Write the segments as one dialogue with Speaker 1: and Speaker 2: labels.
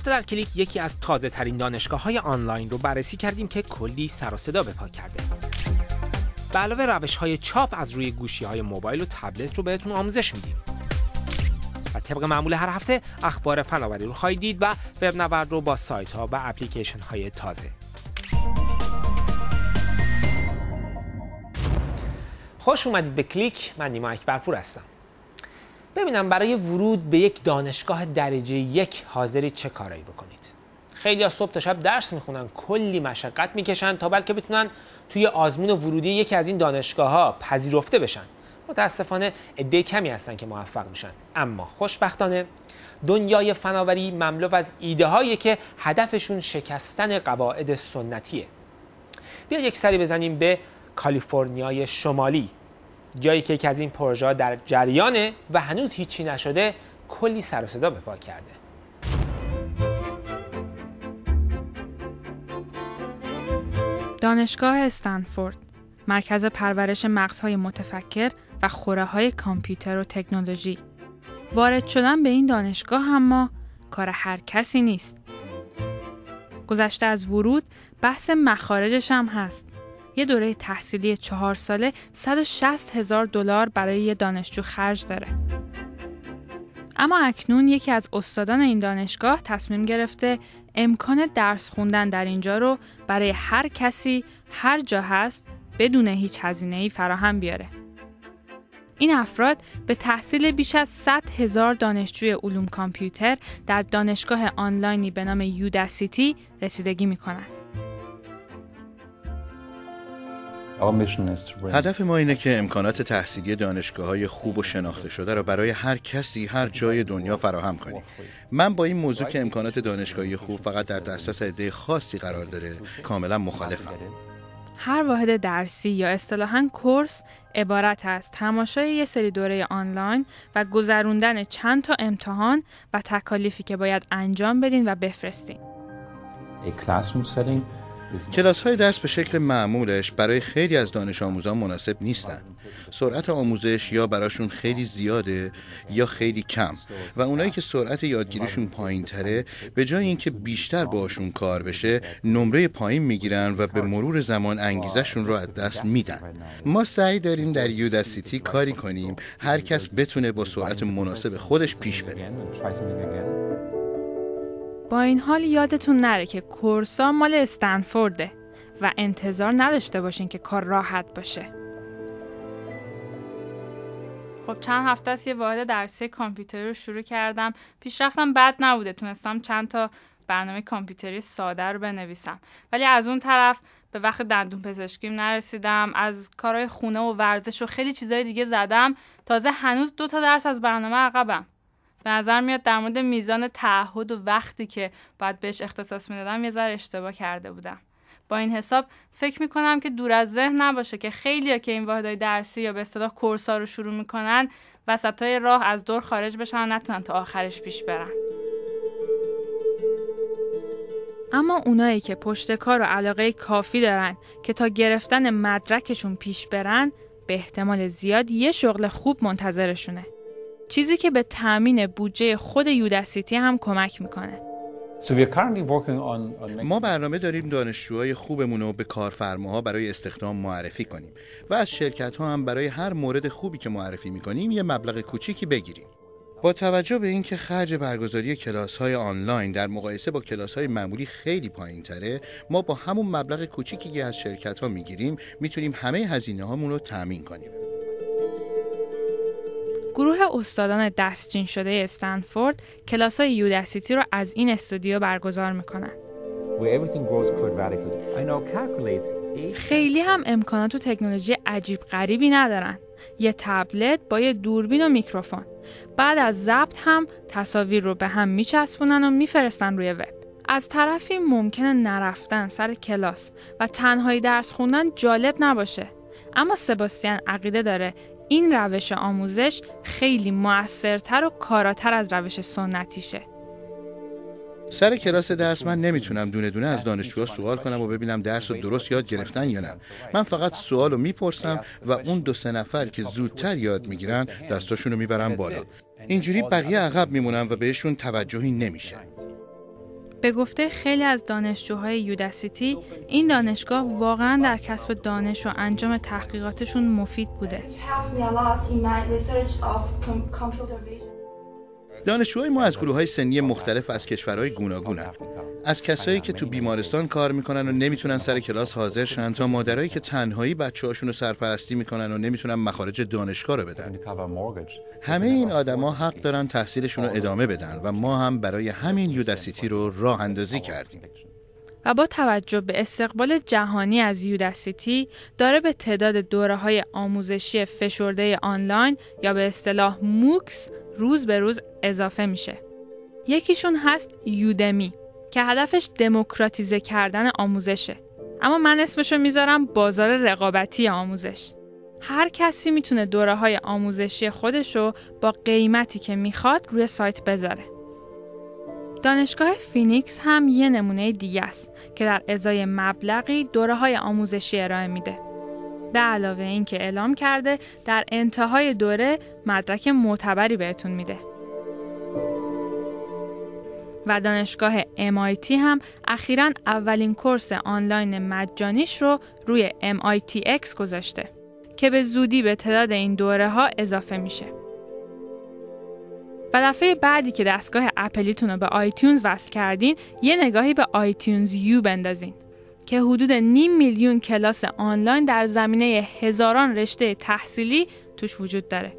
Speaker 1: هفته در کلیک یکی از تازه ترین دانشگاه های آنلاین رو بررسی کردیم که کلی سر و صدا به پا کرده. به علاوه روش های چاپ از روی گوشی های موبایل و تبلت رو بهتون آموزش میدیم. و طبق معمول هر هفته اخبار فناوری رو خواهید دید و وب نورد رو با سایت ها و اپلیکیشن های تازه. خوش اومدید به کلیک من نیما اکبرپور هستم ببینم برای ورود به یک دانشگاه درجه یک حاضری چه کارایی بکنید. خیلی از صبح تا شب درس می‌خونن کلی مشقت می‌کشن تا بلکه بتونن توی آزمون ورودی یکی از این دانشگاه ها پذیرفته بشن. متاسفانه عده کمی هستن که موفق میشن. اما خوشبختانه دنیای فناوری مملو از ایده هایی که هدفشون شکستن قواعد سنتیه. بیا یک سری بزنیم به کالیفرنیای شمالی. جایی که یکی از این پروژه در جریانه و هنوز هیچی نشده کلی سر و صدا به پا کرده.
Speaker 2: دانشگاه استنفورد مرکز پرورش مغزهای متفکر و خوره های کامپیوتر و تکنولوژی. وارد شدن به این دانشگاه اما کار هر کسی نیست. گذشته از ورود بحث مخارجش هم هست. یه دوره تحصیلی چهار ساله 160 هزار دلار برای یه دانشجو خرج داره. اما اکنون یکی از استادان این دانشگاه تصمیم گرفته امکان درس خوندن در اینجا رو برای هر کسی هر جا هست بدون هیچ هزینه ای فراهم بیاره. این افراد به تحصیل بیش از 100 هزار دانشجوی علوم کامپیوتر در دانشگاه آنلاینی به نام یوداسیتی رسیدگی می کنند.
Speaker 3: هدف ما اینه که امکانات تحصیلی دانشگاه های خوب و شناخته شده را برای هر کسی هر جای دنیا فراهم کنیم من با این موضوع که امکانات دانشگاهی خوب فقط در دسترس عده خاصی قرار داره کاملا مخالفم
Speaker 2: هر واحد درسی یا اصطلاحا کورس عبارت از تماشای یه سری دوره آنلاین و گذروندن چند تا امتحان و تکالیفی که باید انجام بدین و بفرستین.
Speaker 3: کلاس های درس به شکل معمولش برای خیلی از دانش آموزان مناسب نیستن. سرعت آموزش یا براشون خیلی زیاده یا خیلی کم. و اونایی که سرعت یادگیریشون پایین تره به جای اینکه بیشتر باشون کار بشه نمره پایین می‌گیرن و به مرور زمان انگیزشون رو از دست میدن. ما سعی داریم در یوداسیتی کاری کنیم. هر کس بتونه با سرعت مناسب خودش پیش بره.
Speaker 2: با این حال یادتون نره که کورسا مال استنفورده و انتظار نداشته باشین که کار راحت باشه. خب چند هفته است یه واحد درسی کامپیوتری رو شروع کردم. پیشرفتم بد نبوده. تونستم چند تا برنامه کامپیوتری ساده رو بنویسم. ولی از اون طرف به وقت دندون پزشکیم نرسیدم از کارهای خونه و ورزش و خیلی چیزای دیگه زدم تازه هنوز دو تا درس از برنامه عقبم به نظر میاد در مورد میزان تعهد و وقتی که باید بهش اختصاص می‌دادم یه ذره اشتباه کرده بودم. با این حساب فکر می‌کنم که دور از ذهن نباشه که خیلیا که این واحدهای درسی یا به اصطلاح کورسا رو شروع می‌کنن وسطای راه از دور خارج بشن و نتونن تا آخرش پیش برن. اما اونایی که پشت کار و علاقه کافی دارن که تا گرفتن مدرکشون پیش برن به احتمال زیاد یه شغل خوب منتظرشونه. چیزی که به تامین بودجه خود یوداسیتی هم کمک می‌کنه.
Speaker 3: ما برنامه داریم دانشجوهای خوبمون رو به کارفرماها برای استخدام معرفی کنیم و از شرکت ها هم برای هر مورد خوبی که معرفی می‌کنیم یه مبلغ کوچیکی بگیریم. با توجه به اینکه خرج برگزاری کلاس های آنلاین در مقایسه با کلاس های معمولی خیلی پایین تره ما با همون مبلغ کوچیکی که از شرکت ها می‌گیریم می‌تونیم همه هزینه هامون رو تامین کنیم
Speaker 2: گروه استادان دستچین شده استنفورد کلاس های یوداسیتی رو از این استودیو برگزار می‌کنن. خیلی هم امکانات و تکنولوژی عجیب غریبی ندارن. یه تبلت با یه دوربین و میکروفون. بعد از ضبط هم تصاویر رو به هم میچسبونن و میفرستن روی وب. از طرفی ممکنه نرفتن سر کلاس و تنهایی درس خوندن جالب نباشه. اما سباستیان عقیده داره این روش آموزش خیلی موثرتر و کاراتر از روش سنتیشه.
Speaker 3: سر کلاس درس من نمی‌تونم دونه دونه از دانشجوها سوال کنم و ببینم درس رو درست یاد گرفتن یا نه. من فقط سوال رو می‌پرسم و اون دو سه نفر که زودتر یاد می‌گیرن دستاشون رو می‌برم بالا. اینجوری بقیه عقب میمونن و بهشون توجهی نمیشه.
Speaker 2: به گفته خیلی از دانشجوهای یوداسیتی این دانشگاه واقعا در کسب دانش و انجام تحقیقاتشون مفید بوده.
Speaker 3: دانشجوهای ما از گروه های سنی مختلف از کشورهای گوناگونن. از کسایی که تو بیمارستان کار می‌کنن و نمی‌تونن سر کلاس حاضر شن تا مادرایی که تنهایی بچه هاشون رو سرپرستی می‌کنن و نمی‌تونن مخارج دانشگاه رو بدن. همه این آدما حق دارن تحصیلشون رو ادامه بدن و ما هم برای همین یوداسیتی رو راه اندازی کردیم.
Speaker 2: و با توجه به استقبال جهانی از یوداسیتی داره به تعداد دوره های آموزشی فشرده آنلاین یا به اصطلاح موکس روز به روز اضافه میشه. یکیشون هست Udemy که هدفش دموکراتیزه کردن آموزشه. اما من اسمشو می‌ذارم بازار رقابتی آموزش. هر کسی می‌تونه دوره های آموزشی خودشو با قیمتی که می‌خواد روی سایت بذاره. دانشگاه فینیکس هم یه نمونه دیگه است که در ازای مبلغی دوره های آموزشی ارائه میده. به علاوه اینکه اعلام کرده در انتهای دوره مدرک معتبری بهتون میده. و دانشگاه MIT هم اخیرا اولین course آنلاین مجانیش رو روی MITx گذاشته که به زودی به تعداد این دوره ها اضافه میشه. و دفعه بعدی که دستگاه اپلتون رو به iTunes وصل کردین یه نگاهی به iTunes U بندازین که حدود نیم میلیون کلاس آنلاین در زمینه هزاران رشته تحصیلی توش وجود داره.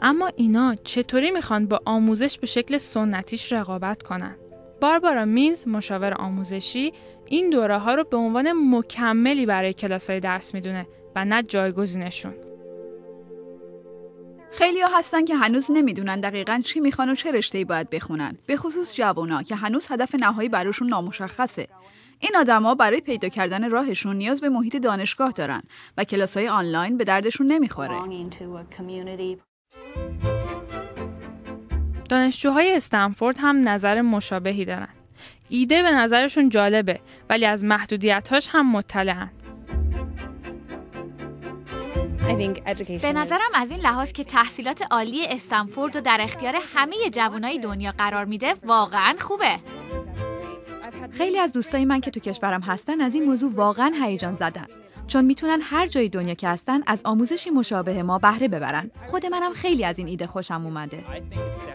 Speaker 2: اما اینا چطوری می‌خوان با آموزش به شکل سنتیش رقابت کنن؟ باربارا مینز مشاور آموزشی این دوره ها رو به عنوان مکملی برای کلاس های درس می‌دونه و نه جایگزینشون.
Speaker 4: خیلی ها هستن که هنوز نمی‌دونن دقیقا چی می‌خوان و چه رشته باید بخونن. به خصوص جوانا که هنوز هدف نهایی براشون نامشخصه. این آدما برای پیدا کردن راهشون نیاز به محیط دانشگاه دارن و کلاس های آنلاین به دردشون نمی‌خوره.
Speaker 2: دانشجوهای استنفورد هم نظر مشابهی دارن. ایده به نظرشون جالبه ولی از محدودیتاش هم مطلعن.
Speaker 5: به نظرم از این لحاظ که تحصیلات عالی استنفورد رو در اختیار همه جوانای دنیا قرار میده واقعا خوبه.
Speaker 6: خیلی از دوستای من که تو کشورم هستن از این موضوع واقعا هیجان زدن. چون می‌تونن هر جای دنیا که هستن از آموزشی مشابه ما بهره ببرن. خود منم خیلی از این ایده خوشم اومده.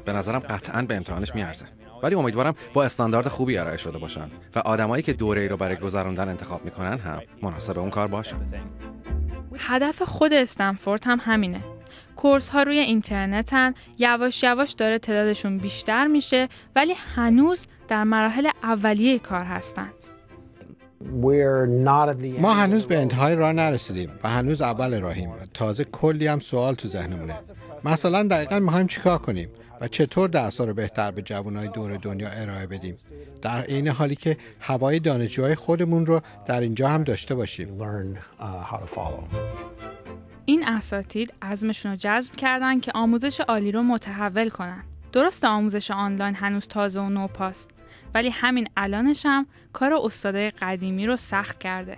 Speaker 7: به نظرم قطعا به امتحانش میارزه. ولی امیدوارم با استاندارد خوبی ارائه شده باشن و آدمایی که دوره ای رو برای گذراندن انتخاب می‌کنن هم مناسب اون کار باشن.
Speaker 2: هدف خود استنفورد هم همینه. کورس ها روی اینترنتن یواش یواش داره تعدادشون بیشتر میشه ولی هنوز در مراحل اولیه کار هستن.
Speaker 8: ما هنوز به انتهای راه نرسیدیم و هنوز اول راهیم و تازه کلی هم سوال تو ذهنمونه مثلا دقیقا می‌خوایم چیکار کنیم و چطور درس رو بهتر به جوانای دور دنیا ارائه بدیم. در عین حالی که هوای دانشجوهای خودمون رو در اینجا هم داشته باشیم.
Speaker 2: این اساتید عزمشون رو جذب کردن که آموزش عالی رو متحول کنن. درست آموزش آنلاین هنوز تازه و نوپاست. ولی همین الانش هم کار استادای قدیمی رو سخت کرده.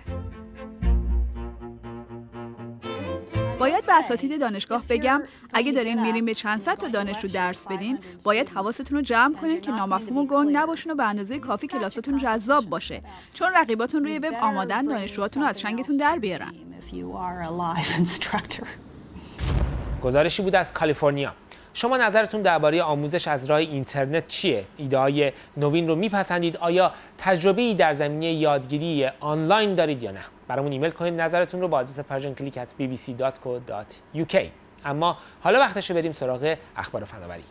Speaker 4: باید به اساتید دانشگاه بگم اگه دارین میریم به چند صد تا دانشجو درس بدین باید حواستون رو جمع کنین که نامفهوم و گنگ نباشین و به اندازه کافی کلاساتون جذاب باشه چون رقیباتون روی وب آمادن دانشجوهاتون رو از شنگتون در بیارن
Speaker 1: گزارشی بود از کالیفرنیا شما نظرتون درباره آموزش از راه اینترنت چیه؟ ایده های نوین رو میپسندید؟ آیا تجربه در زمینه یادگیری آنلاین دارید یا نه؟ برامون ایمیل کنید نظرتون رو با آدرس persian click bbc.co.uk اما حالا وقتشه بریم سراغ اخبار فناوری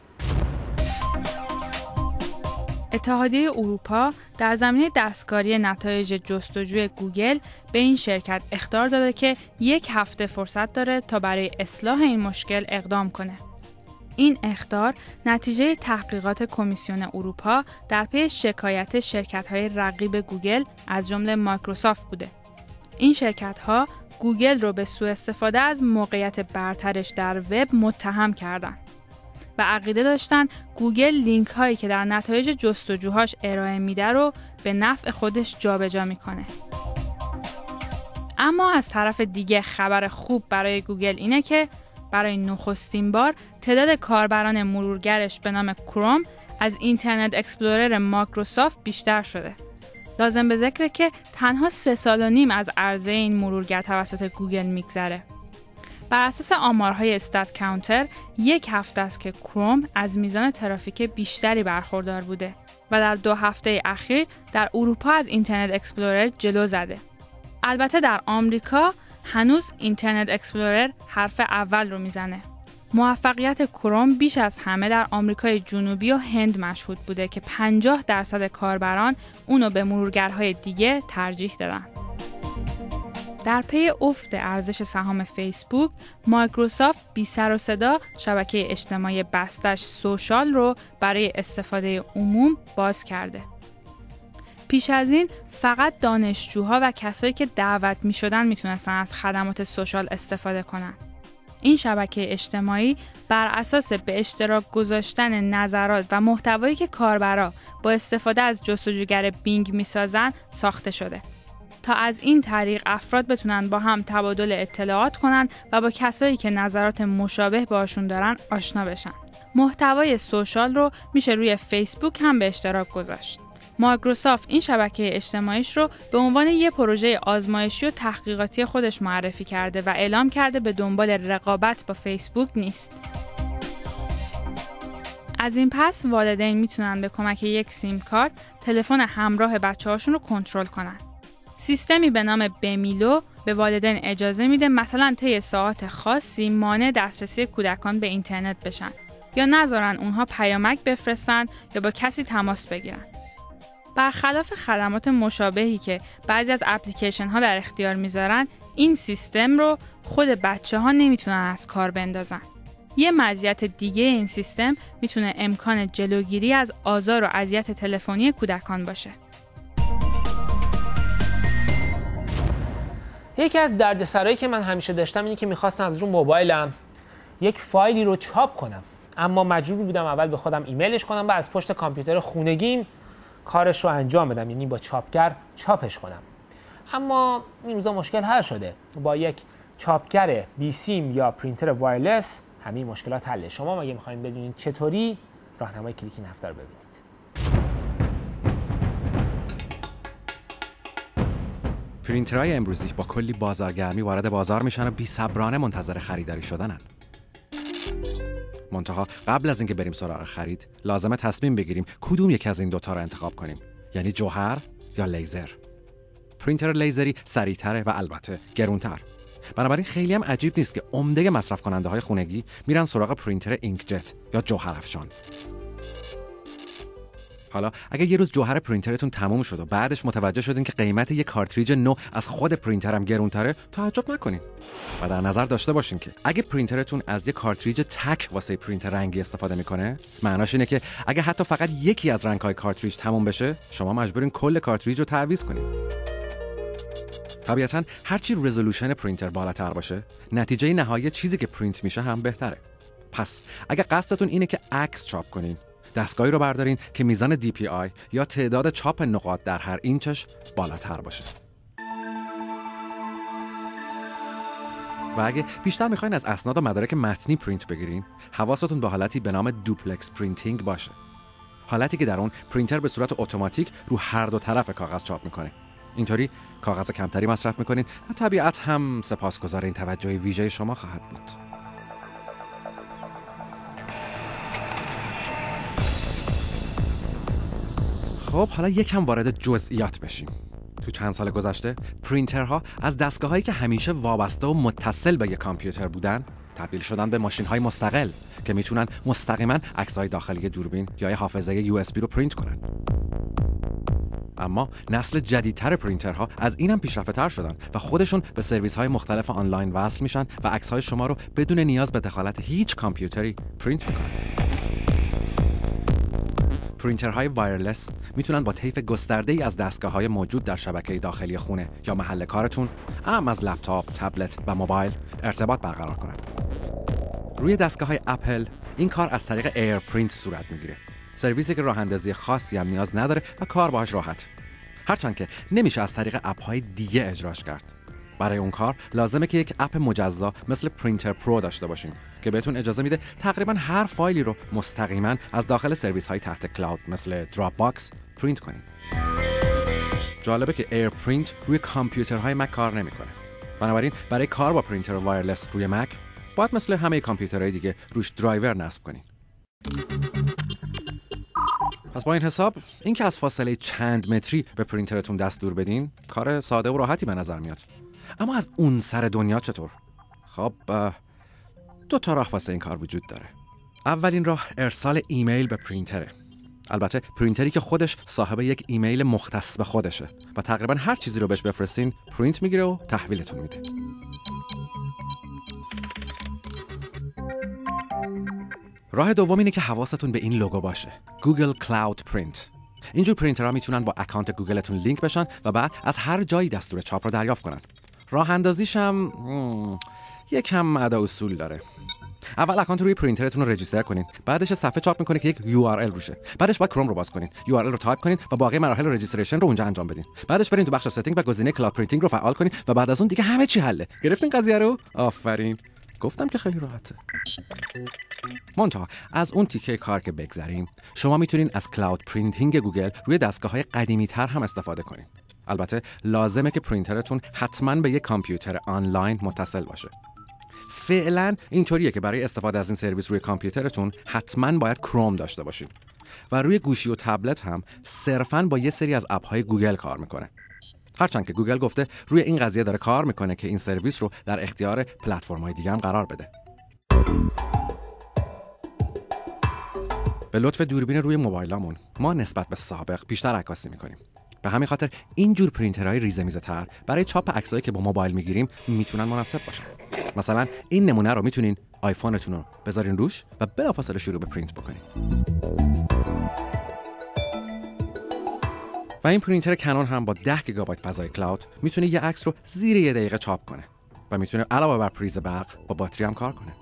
Speaker 2: اتحادیه اروپا در زمینه دستکاری نتایج جستجوی گوگل به این شرکت اخطار داده که یک هفته فرصت داره تا برای اصلاح این مشکل اقدام کنه. این اخطار نتیجه تحقیقات کمیسیون اروپا در پی شکایت شرکت های رقیب گوگل از جمله مایکروسافت بوده. این شرکت ها گوگل رو به سوء استفاده از موقعیت برترش در وب متهم کردند و عقیده داشتن گوگل لینک هایی که در نتایج جستجوهاش ارائه میده رو به نفع خودش جابجا می‌کنه. اما از طرف دیگه خبر خوب برای گوگل اینه که برای نخستین بار تعداد کاربران مرورگرش به نام کروم از اینترنت اکسپلورر مایکروسافت بیشتر شده. لازم به ذکره که تنها سه سال و نیم از عرضه این مرورگر توسط گوگل میگذره. بر اساس آمارهای StatCounter یک هفته است که کروم از میزان ترافیک بیشتری برخوردار بوده و در دو هفته اخیر در اروپا از اینترنت اکسپلورر جلو زده. البته در آمریکا هنوز اینترنت اکسپلورر حرف اول رو می‌زنه. موفقیت کروم بیش از همه در آمریکای جنوبی و هند مشهود بوده که 50 درصد کاربران اونو به مرورگرهای دیگه ترجیح دادن. در پی افت ارزش سهام فیسبوک، مایکروسافت بی سر و صدا شبکه اجتماعی بستش So.cl رو برای استفاده عموم باز کرده. پیش از این فقط دانشجوها و کسایی که دعوت می شدن می از خدمات سوشال استفاده کنند. این شبکه اجتماعی بر اساس به اشتراک گذاشتن نظرات و محتوایی که کاربرا با استفاده از جستجوگر بینگ می‌سازن ساخته شده تا از این طریق افراد بتونن با هم تبادل اطلاعات کنن و با کسایی که نظرات مشابه باشون دارن آشنا بشن. محتوای سوشال رو میشه روی فیسبوک هم به اشتراک گذاشت. مایکروسافت این شبکه اجتماعیش رو به عنوان یه پروژه آزمایشی و تحقیقاتی خودش معرفی کرده و اعلام کرده به دنبال رقابت با فیسبوک نیست. از این پس والدین می‌تونن به کمک یک سیم کارت تلفن همراه بچه هاشون رو کنترل کنن. سیستمی به نام بمیلو به والدین اجازه میده مثلا طی ساعت خاصی مانع دسترسی کودکان به اینترنت بشن یا نذارن اونها پیامک بفرستن یا با کسی تماس بگیرن. برخلاف خدمات مشابهی که بعضی از اپلیکیشن ها در اختیار می‌ذارن این سیستم رو خود بچه ها نمی‌تونن از کار بندازن. یه مزیت دیگه این سیستم می‌تونه امکان جلوگیری از آزار و اذیت تلفنی کودکان باشه.
Speaker 1: یکی از دردسرایی که من همیشه داشتم اینه که می‌خواستم از رو موبایلم یک فایلی رو چاپ کنم اما مجبور بودم اول به خودم ایمیلش کنم و از پشت کامپیوتر خونگیم کارش رو انجام بدم یعنی با چاپگر چاپش کنم. اما این روزا مشکل حل شده. با یک چاپگر بی سیم یا پرینتر wireless همه این مشکلات حله شما اگه می‌خواین بدونید چطوری؟ راهنمای کلیک این هفته رو ببینید.
Speaker 7: پرینترهای امروزی با کلی بازارگرمی وارد بازار میشن و بی صبرانه منتظر خریداری شدنن. منتها قبل از اینکه بریم سراغ خرید لازمه تصمیم بگیریم کدوم یکی از این دوتا رو انتخاب کنیم. یعنی جوهر یا لیزر؟ پرینتر لیزری سریعتره و البته گرونتر. بنابراین خیلی هم عجیب نیست که عمده مصرف کننده های خونگی میرن سراغ پرینتر inkjet یا جوهر افشان. حالا اگه یه روز جوهر پرینترتون تموم شد و بعدش متوجه شدین که قیمت یه کارتریج نو از خود پرینترم گرونتره تعجب نکنین. و در نظر داشته باشین که اگه پرینترتون از یه کارتریج تک واسه پرینتر رنگی استفاده می‌کنه معناش اینه که اگه حتی فقط یکی از رنگهای کارتریج تموم بشه شما مجبورین کل کارتریج رو تعویض کنین. طبیعتا هرچی resolution پرینتر بالاتر باشه نتیجه نهایی چیزی که پرینت میشه هم بهتره. پس اگه قصدتون اینه که عکس چاپ کنین دستگاهی رو بردارین که میزان DPI یا تعداد چاپ نقاط در هر اینچش بالاتر باشه. و اگه بیشتر می‌خواین از اسناد و مدارک متنی پرینت بگیرین حواستون به حالتی به نام duplex printing باشه. حالتی که در اون پرینتر به صورت اتوماتیک رو هر دو طرف کاغذ چاپ می‌کنه. اینطوری کاغذ کمتری مصرف می‌کنین و طبیعت هم سپاسگزار این توجه ویژه شما خواهد بود. خب حالا یکم وارد جزئیات بشیم. تو چند سال گذشته پرینترها از دستگاه هایی که همیشه وابسته و متصل به یک کامپیوتر بودن تبدیل شدن به ماشین های مستقل که می‌تونن مستقیما عکس های داخلی دوربین یا حافظه USB رو پرینت کنن. اما نسل جدیدتر پرینترها از اینم پیشرفته تر شدن و خودشون به سرویس های مختلف آنلاین وصل میشن و عکس های شما رو بدون نیاز به دخالت هیچ کامپیوتری پرینت می‌کنن. پرینترهای wireless می‌تونن با طیف گسترده ای از دستگاه های موجود در شبکه داخلی خونه یا محل کارتون اعم از لپتاپ، تبلت و موبایل ارتباط برقرار کنند. روی دستگاه های اپل این کار از طریق AirPrint صورت می‌گیره. سرویسی که راه اندازی خاصی هم نیاز نداره و کار باهاش راحته. هرچند که نمیشه از طریق app های دیگه اجراش کرد. برای اون کار لازمه که یک app مجزا مثل Printer Pro داشته باشین که بهتون اجازه میده تقریبا هر فایلی رو مستقیما از داخل سرویس های تحت cloud مثل Dropbox پرینت کنین جالبه که AirPrint روی کامپیوترهای Mac کار نمی‌کنه. بنابراین برای کار با پرینتر wireless روی Mac باید مثل همه کامپیوترهای دیگه روش درایور نصب کنین. پس با این حساب اینکه از فاصله چند متری به پرینترتون دست دور بدین کار ساده و راحتی به نظر میاد. اما از اون سر دنیا چطور؟ خب دو تا راه واسه این کار وجود داره. اولین راه ارسال ایمیل به پرینتره. البته پرینتری که خودش صاحب یک ایمیل مختص به خودشه و تقریبا هر چیزی رو بهش بفرستین پرینت می‌گیره و تحویلتون میده. راه دوم اینه که حواستون به این لوگو باشه. Google Cloud Print. اینجور پرینترها می‌تونن با account Google تون لینک بشن و بعد از هر جایی دستور چاپ رو دریافت کنن. راه اندازیش هم یکم ادا اصول داره. اول account روی پرینترتون رو register کنین. بعدش صفحه چاپ می‌کنه که یک URL روشه. بعدش باید کروم رو باز کنین. URL رو تایپ کنین و باقی مراحل registration رو اونجا انجام بدین. بعدش برین تو بخش setting و گزینه cloud printing رو فعال کنین و بعد از اون دیگه همه چی حله. گرفتین قضیه رو؟ آفرین. گفتم که خیلی راحته. منتها از اون تیکه کار که بگذریم شما می‌تونین از cloud printing Google روی دستگاه های قدیمی تر هم استفاده کنین. البته لازمه که پرینترتون حتما به یک کامپیوتر آنلاین متصل باشه. فعلا اینطوریه که برای استفاده از این سرویس روی کامپیوترتون حتما باید کروم داشته باشین. و روی گوشی و تبلت هم صرفا با یه سری از app های گوگل کار می‌کنه. هرچند که گوگل گفته روی این قضیه داره کار می‌کنه که این سرویس رو در اختیار پلتفرم های دیگه هم قرار بده. به لطف دوربین روی موبایلامون ما نسبت به سابق بیشتر عکاسی می‌کنیم. به همین خاطر این جور پرینترهای ریزه میزه تر برای چاپ عکسایی که با موبایل می‌گیریم می‌تونن مناسب باشن. مثلا این نمونه رو می‌تونین آیفونتون رو بذارین روش و بلافاصله شروع به پرینت بکنین. و این پرینتر Canon هم با 10 گیگابایت فضای cloud می‌تونه یه عکس رو زیر یه دقیقه چاپ کنه و می‌تونه علاوه بر پریز برق با باتری هم کار کنه.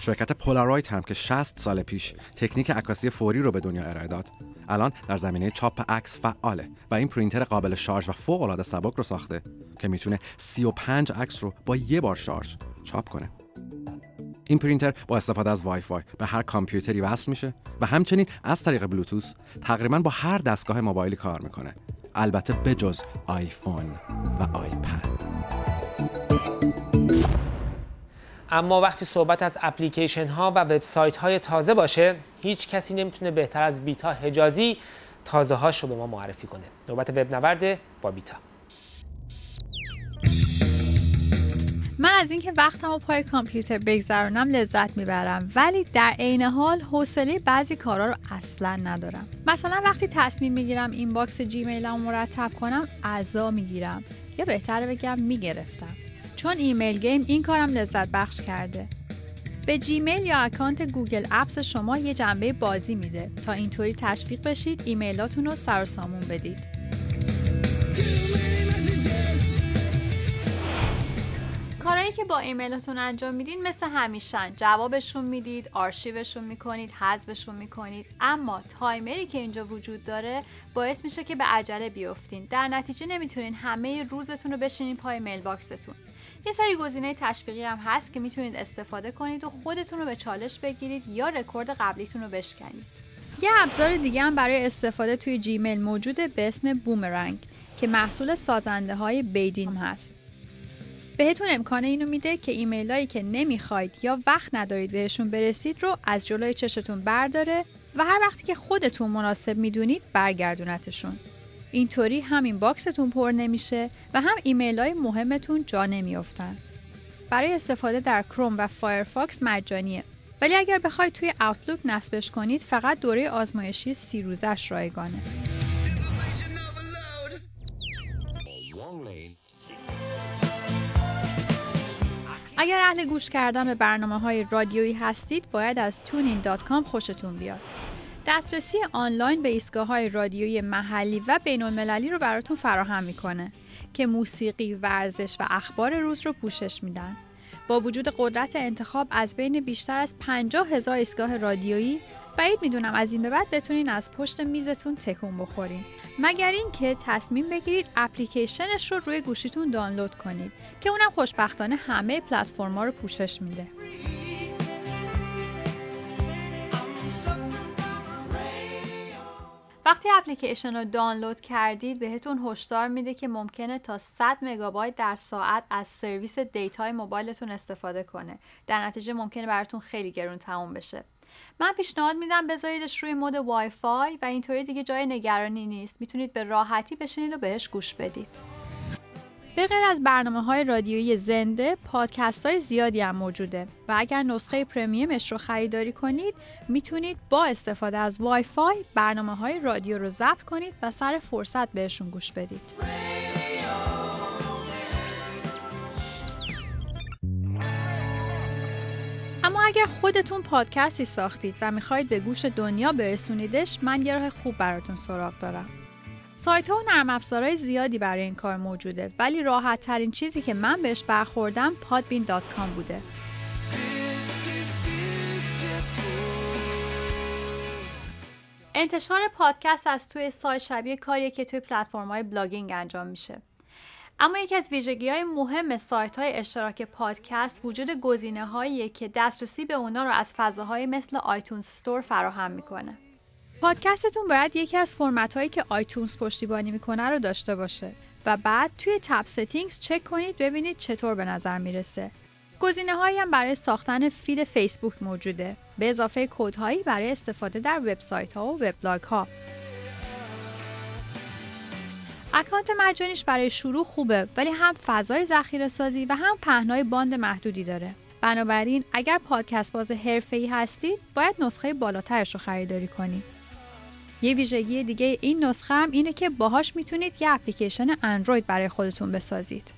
Speaker 7: شرکت Polaroid هم که 60 سال پیش تکنیک عکاسی فوری رو به دنیا ارائه داد الان در زمینه چاپ عکس فعاله و این پرینتر قابل شارژ و فوق العاده سبک رو ساخته که می‌تونه 35 عکس رو با یه بار شارژ چاپ کنه. این پرینتر با استفاده از وای فای به هر کامپیوتری وصل میشه و همچنین از طریق بلوتوث تقریبا با هر دستگاه موبایلی کار می‌کنه. البته بجز آیفون و iPad.
Speaker 1: اما وقتی صحبت از اپلیکیشن ها و وبسایت های تازه باشه هیچ کسی نمی‌تونه بهتر از بیتا حجازی تازه هاش رو به ما معرفی کنه. نوبت وب نورد با بیتا.
Speaker 6: من از اینکه وقتم رو پای کامپیوتر بگذرونم لذت می‌برم ولی در عین حال حوصله بعضی کارا رو اصلا ندارم. مثلا وقتی تصمیم می‌گیرم inbox Gmail م مرتب کنم عزا می‌گیرم یا بهتره بگم می‌گرفتم. چون Email Game این کارم لذت بخش کرده. به Gmail یا account Google Apps شما یه جنبه بازی میده. تا اینطوری تشویق بشید ایمیلاتون رو سر و سامون بدید. کارهایی که با ایمیلتون انجام میدین مثل همیشن. جوابشون می‌دید آرشیوشون می‌کنید حذفشون می‌کنید. اما timer ی که اینجا وجود داره باعث میشه که به عجله بیفتین. در نتیجه نمی‌تونین همه روزتون رو بشینین پای mailbox تون. یه سری گزینه تشویقی هم هست که می‌تونید استفاده کنید و خودتون رو به چالش بگیرید یا رکورد قبلیتون رو بشکنید. یه ابزار دیگه هم برای استفاده توی Gmail موجوده به اسم Boomerang که محصول سازنده های Baydin هست. بهتون امکان اینو میده که ایمیل که نمی‌خواید یا وقت ندارید بهشون برسید رو از جلوی چشتون برداره و هر وقتی که خودتون مناسب می‌دونید برگردونتشون. اینطوری هم inbox تون پر نمیشه و هم ایمیل های مهمتون جا نمیافتن. برای استفاده در کروم و Firefox مجانیه. ولی اگر بخواید توی Outlook نصبش کنید فقط دوره آزمایشی سی روزش رایگانه. اگر اهل گوش کردن به برنامه های رادیویی هستید باید از tunein.com خوشتون بیاد. دسترسی آنلاین به ایستگاه های رادیویی محلی و بین المللی رو براتون فراهم می‌کنه که موسیقی، ورزش و اخبار روز رو پوشش میدن. با وجود قدرت انتخاب از بین بیشتر از 50 هزار ایستگاه رادیویی بعید می‌دونم از این به بعد بتونین از پشت میزتون تکون بخورین مگر اینکه تصمیم بگیرید اپلیکیشنش رو روی گوشیتون دانلود کنید که اونم خوشبختانه همه پلتفرما رو پوشش میده وقتی اپلیکیشن رو دانلود کردید بهتون هشدار میده که ممکنه تا 100 مگابایت در ساعت از سرویس data ی موبایلتون استفاده کنه. در نتیجه ممکنه براتون خیلی گرون تموم بشه. من پیشنهاد میدم بذاریدش روی mode Wi-Fi و اینطوری دیگه جای نگرانی نیست. می‌تونید به راحتی بشینید و بهش گوش بدید. به غیر از برنامه های رادیویی زنده پادکست های زیادی هم موجوده. و اگر نسخه premium ش رو خریداری کنید می‌تونید با استفاده از وای فای برنامه های رادیو رو ضبط کنید و سر فرصت بهشون گوش بدید. اما اگر خودتون پادکستی ساختید و می‌خواهید به گوش دنیا برسونیدش من یه راه خوب براتون سراغ دارم. سایت ها و نرم افزارهای زیادی برای این کار موجوده ولی راحت ترین چیزی که من بهش برخوردم podbean.com بوده. انتشار پادکست از توی سایت شبیه کاریه که توی پلتفرم های blogging انجام میشه. اما یکی از ویژگی های مهم سایت های اشتراک پادکست وجود گزینه هایی که دسترسی به اونا رو از فضاهای مثل iTunes Store فراهم می‌کنه. پادکستتون باید یکی از فرمت هایی که iTunes پشتیبانی می‌کنه رو داشته باشه و بعد توی tab settings چک کنید ببینید چطور به نظر می‌رسه. گزینه هایی هم برای ساختن feed Facebook موجوده به اضافه کدهایی برای استفاده در وبسایت ها و وبلاگ ها. اکانت مجانیش برای شروع خوبه ولی هم فضای ذخیره سازی و هم پهنای باند محدودی داره. بنابراین اگر پادکست باز حرفه‌ای هستید باید نسخه بالاترش رو خریداری کنید. یه ویژگی دیگه این نسخه هم اینه که باهاش می‌تونید یه اپلیکیشن اندروید برای خودتون بسازید.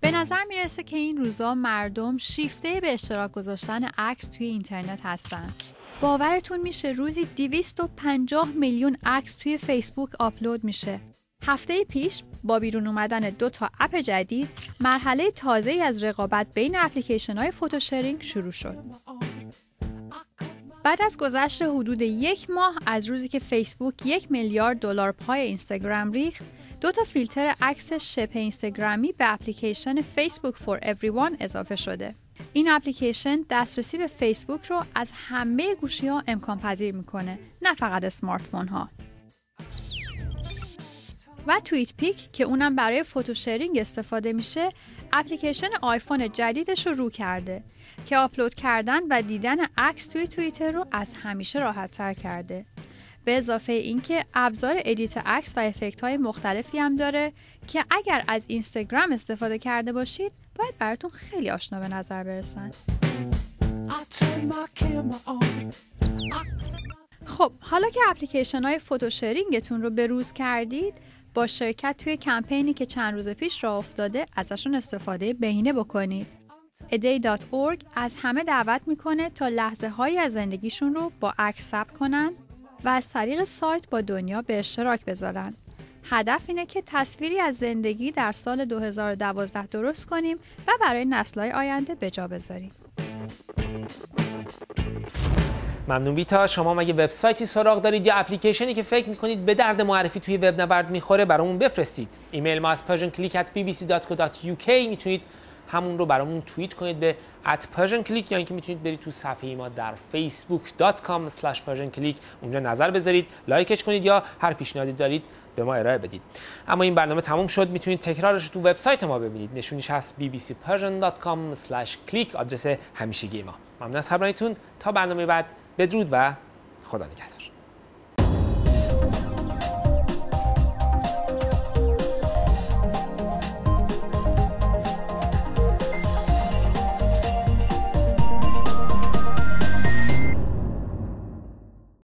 Speaker 6: به نظر می‌رسه که این روزا مردم شیفته به اشتراک گذاشتن عکس توی اینترنت هستن. باورتون میشه روزی 250 میلیون عکس توی فیسبوک آپلود میشه. هفته پیش با بیرون اومدن دو تا app جدید مرحله تازه از رقابت بین اپلیکیشن های photo sharing شروع شد. بعد از گذشت حدود یک ماه از روزی که فیسبوک یک میلیارد دلار پای اینستاگرام ریخت دو تا فیلتر عکس شبه اینستاگرامی به اپلیکیشن فیسبوک for every phone اضافه شده. این اپلیکیشن دسترسی به فیسبوک رو از همه گوشی ها امکان پذیر می‌کنه نه فقط smartphone ها. و Twitpic که اونم برای photo sharing استفاده میشه اپلیکیشن آیفون جدیدش رو رو کرده. که آپلود کردن و دیدن عکس توی توییتر رو از همیشه راحت تر کرده به اضافه اینکه ابزار edit عکس و افکت های مختلفی هم داره که اگر از اینستاگرام استفاده کرده باشید باید براتون خیلی آشنا به نظر برسن خب حالا که اپلیکیشن های فوتوشرینگتون رو بروز کردید با شرکت توی کمپینی که چند روز پیش را افتاده ازشون استفاده بهینه بکنید. اday.org از همه دعوت می‌کنه تا لحظه هایی از زندگیشون رو با عکس ثبت کنن و از طریق سایت با دنیا به اشتراک بذارن. هدف اینه که تصویری از زندگی در سال 2012 درست کنیم و برای نسلهای آینده به جا بذاریم.
Speaker 1: ممنون بیتا شما مگه وبسایتی سراغ دارید یا اپلیکیشنی که فکر می‌کنید به درد معرفی توی وب نورد می‌خوره برامون بفرستید ایمیل ما از persianclick@bbc.co.uk می‌تونید همون رو برامون توییت کنید به at persianclick یا اینکه می‌تونید برید تو صفحه ما در facebook.com persianclick اونجا نظر بذارید لایکش کنید یا هر پیشنهادی دارید به ما ارائه بدید. اما این برنامه تموم شد می‌تونید تکرارش تو وبسایت ما ببینید. نشونیش هست bbcpersian.com/click آدرس همیشگی ما. ممنون از همراهیتون. تا برنامه بعد بدرود و خدا نگهدار.